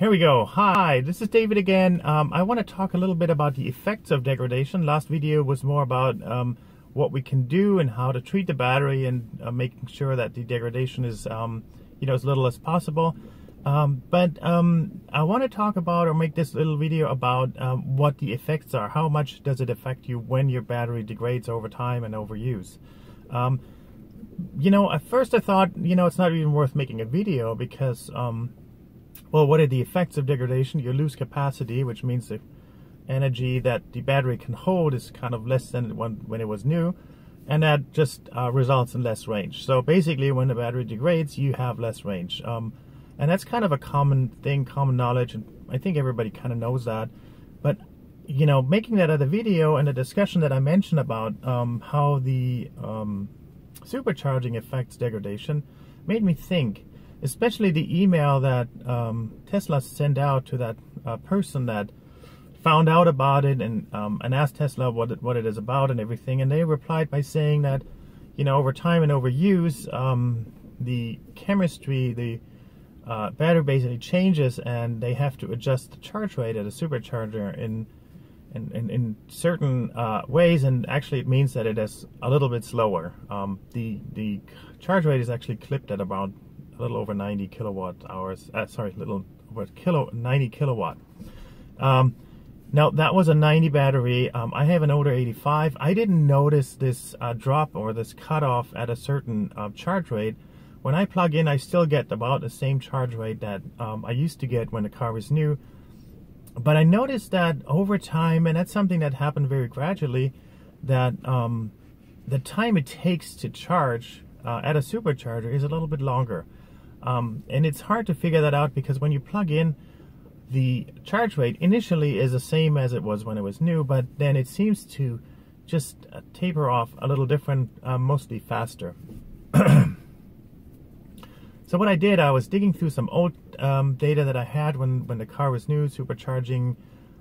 Here we go. Hi, this is David again. Um, I want to talk a little bit about the effects of degradation. Last video was more about um, what we can do and how to treat the battery and uh, making sure that the degradation is, um, you know, as little as possible. Um, but um, I want to talk about or make this little video about um, what the effects are. How much does it affect you when your battery degrades over time and overuse? you know, at first I thought, you know, it's not even worth making a video because well, what are the effects of degradation? You lose capacity, which means the energy that the battery can hold is kind of less than when it was new, and that just uh, results in less range. So basically, when the battery degrades, you have less range. Um, and that's kind of a common thing, common knowledge, and I think everybody kind of knows that. But you know, making that other video and the discussion that I mentioned about um, how the um, supercharging affects degradation made me think especially the email that um, Tesla sent out to that uh, person that found out about it and um, and asked Tesla what it, what it is about and everything, and they replied by saying that, you know, over time and overuse, um, the chemistry, the uh, battery basically changes, and they have to adjust the charge rate at a supercharger in in, in, in certain uh, ways, and actually it means that it is a little bit slower. Um, the the charge rate is actually clipped at about a little over 90 kilowatt hours. Uh, sorry, little over kilo 90 kilowatt. Um, now that was a 90 battery. Um, I have an older 85. I didn't notice this uh, drop or this cutoff at a certain uh, charge rate. When I plug in, I still get about the same charge rate that um, I used to get when the car was new. But I noticed that over time, and that's something that happened very gradually, that um, the time it takes to charge uh, at a supercharger is a little bit longer. Um, and it's hard to figure that out because when you plug in, the charge rate initially is the same as it was when it was new, but then it seems to just uh, taper off a little different, uh, mostly faster. so what I did, I was digging through some old um, data that I had when, when the car was new, supercharging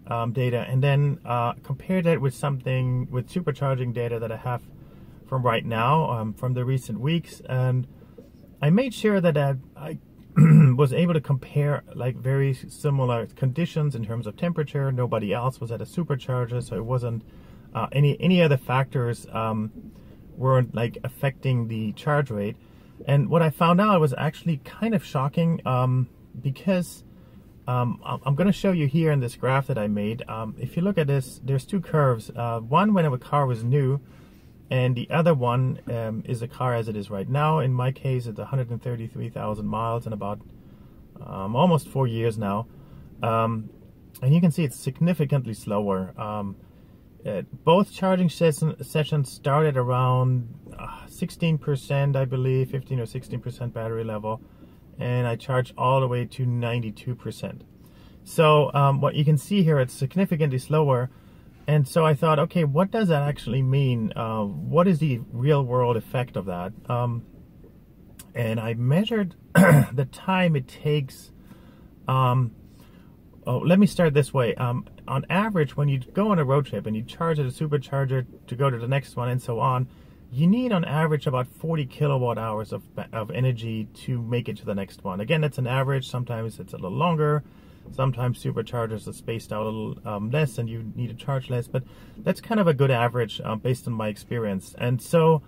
um, data, and then uh, compared that with something with supercharging data that I have from right now, um, from the recent weeks, and I made sure that I, I was able to compare like very similar conditions in terms of temperature. Nobody else was at a supercharger, so it wasn't uh, any any other factors um, weren't like affecting the charge rate. And what I found out was actually kind of shocking um, because um, I'm going to show you here in this graph that I made. Um, if you look at this, there's two curves. Uh, one when a car was new, and the other one um, is a car as it is right now. In my case, it's 133,000 miles and about um, almost four years now. Um, and you can see it's significantly slower. Um, uh, both charging session, sessions started around 16%, uh, I believe, 15 or 16% battery level. And I charged all the way to 92%. So um, what you can see here, it's significantly slower and so I thought, okay, what does that actually mean? Uh, what is the real world effect of that? Um, and I measured the time it takes. Um, oh, let me start this way. Um, on average, when you go on a road trip and you charge at a supercharger to go to the next one and so on, you need on average about 40 kilowatt hours of, of energy to make it to the next one. Again, that's an average. Sometimes it's a little longer. Sometimes superchargers are spaced out a little um, less and you need to charge less, but that's kind of a good average um, based on my experience. And so,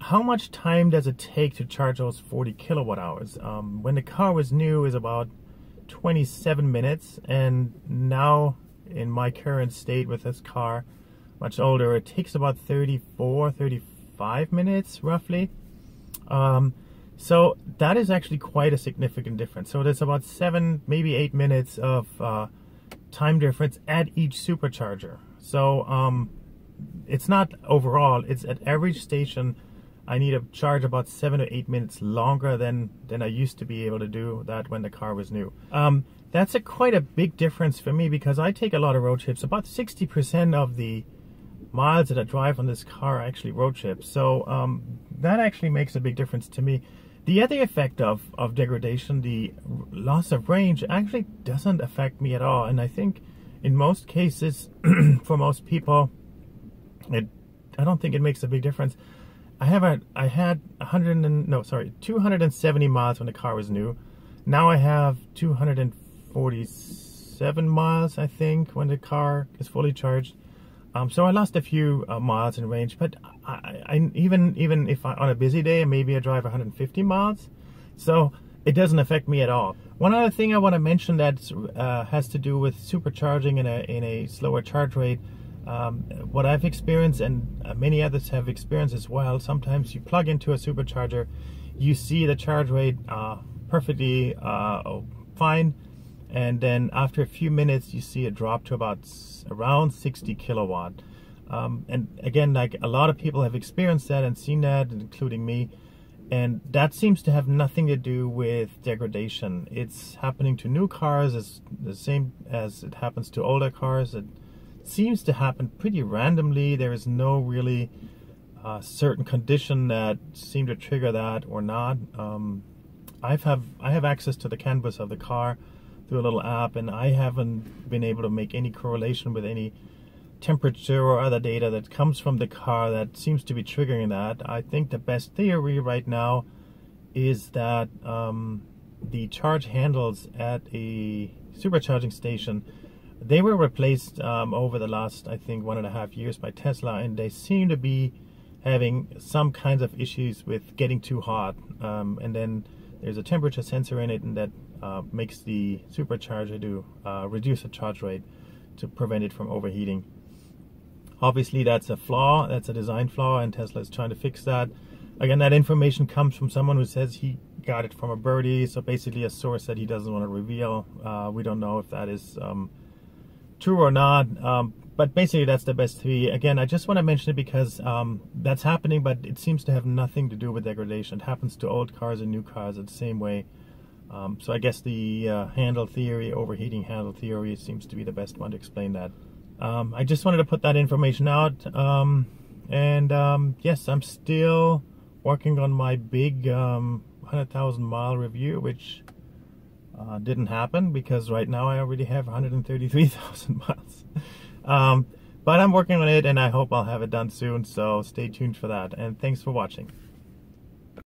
how much time does it take to charge those 40 kilowatt hours? Um, when the car was new, is about 27 minutes, and now in my current state with this car, much older, it takes about 34, 35 minutes roughly. Um, so that is actually quite a significant difference. So there's about seven, maybe eight minutes of uh, time difference at each supercharger. So um, it's not overall, it's at every station I need to charge about seven or eight minutes longer than, than I used to be able to do that when the car was new. Um, that's a quite a big difference for me because I take a lot of road trips. About 60% of the miles that I drive on this car are actually road trips. So um, that actually makes a big difference to me. The other effect of, of degradation, the loss of range, actually doesn't affect me at all. And I think in most cases, for most people, it I don't think it makes a big difference. I have a I had 100 and no sorry 270 miles when the car was new. Now I have 247 miles, I think, when the car is fully charged. Um, so I lost a few uh, miles in range, but I, I, even even if I, on a busy day, maybe I drive 150 miles, so it doesn't affect me at all. One other thing I want to mention that uh, has to do with supercharging in a in a slower charge rate. Um, what I've experienced and uh, many others have experienced as well. Sometimes you plug into a supercharger, you see the charge rate uh, perfectly uh, fine, and then after a few minutes you see it drop to about around 60 kilowatt. Um, and again like a lot of people have experienced that and seen that including me. And that seems to have nothing to do with degradation. It's happening to new cars as the same as it happens to older cars. It seems to happen pretty randomly. There is no really uh, certain condition that seem to trigger that or not. Um, I've have I have access to the CAN bus of the car through a little app, and I haven't been able to make any correlation with any temperature or other data that comes from the car that seems to be triggering that. I think the best theory right now is that um, the charge handles at a supercharging station they were replaced um, over the last I think one and a half years by Tesla and they seem to be having some kinds of issues with getting too hot um, and then there's a temperature sensor in it and that uh, makes the supercharger to uh, reduce the charge rate to prevent it from overheating. Obviously that's a flaw, that's a design flaw and Tesla is trying to fix that. Again, that information comes from someone who says he got it from a birdie, so basically a source that he doesn't want to reveal. Uh, we don't know if that is um, true or not. Um, but basically that's the best three. Again, I just want to mention it because um, that's happening, but it seems to have nothing to do with degradation. It happens to old cars and new cars the same way. Um, so I guess the uh, handle theory, overheating handle theory, seems to be the best one to explain that. Um, I just wanted to put that information out. Um, and um, yes, I'm still working on my big 100,000 um, mile review, which uh, didn't happen because right now I already have 133,000 miles. Um, but I'm working on it and I hope I'll have it done soon, so stay tuned for that. And thanks for watching.